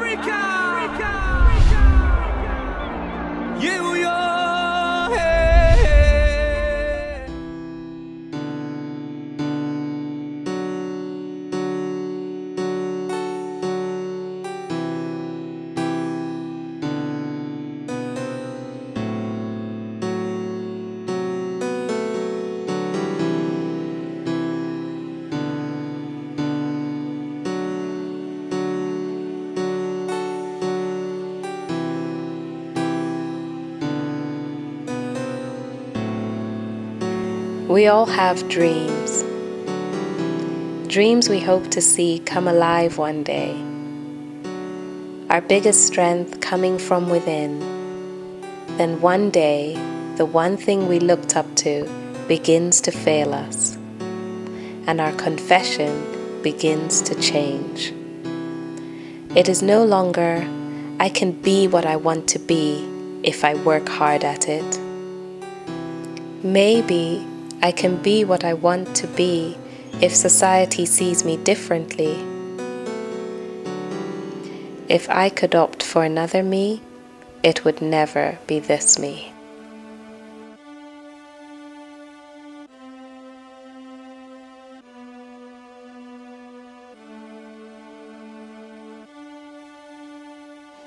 Africa. We all have dreams. Dreams we hope to see come alive one day. Our biggest strength coming from within. Then one day, the one thing we looked up to begins to fail us, and our confession begins to change. It is no longer, I can be what I want to be if I work hard at it. Maybe I can be what I want to be if society sees me differently. If I could opt for another me, it would never be this me.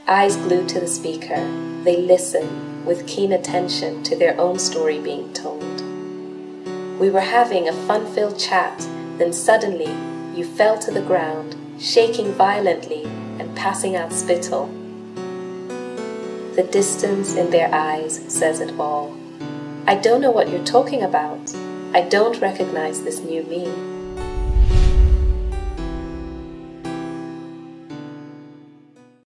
Eyes glued to the speaker, they listen with keen attention to their own story being told. We were having a fun filled chat, then suddenly you fell to the ground, shaking violently and passing out spittle. The distance in their eyes says it all. I don't know what you're talking about. I don't recognize this new me.